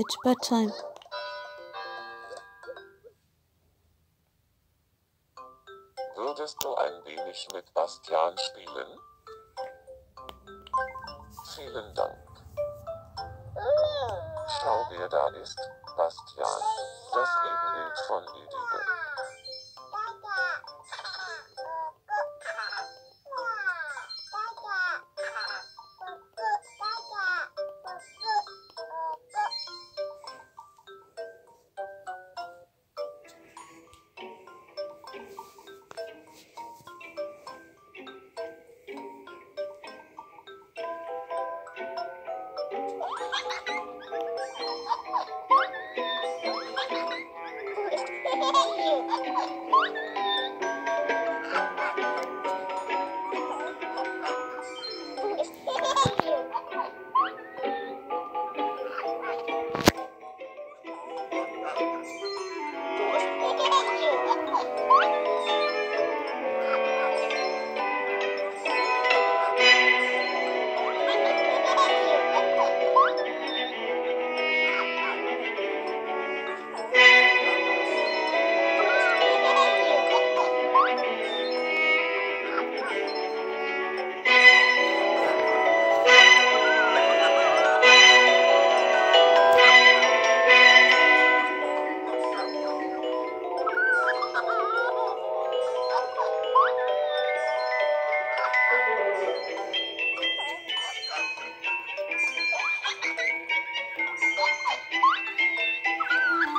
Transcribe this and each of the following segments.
It's bedtime. Würdest du ein wenig mit Bastian spielen? Vielen Dank. Schau, wer da ist. Bastian. Das Ebenbild von you.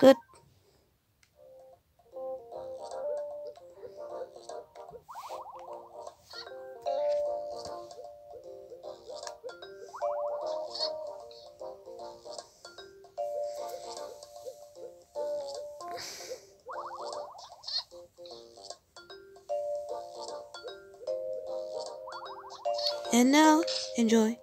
Good. And now, enjoy.